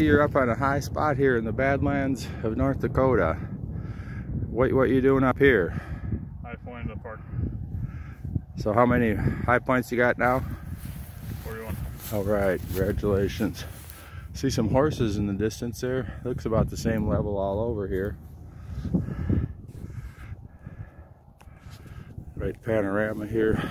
You're up on a high spot here in the Badlands of North Dakota. What what you doing up here? High point of the park. So how many high points you got now? 41. All right, congratulations. See some horses in the distance there. Looks about the same level all over here. Great panorama here.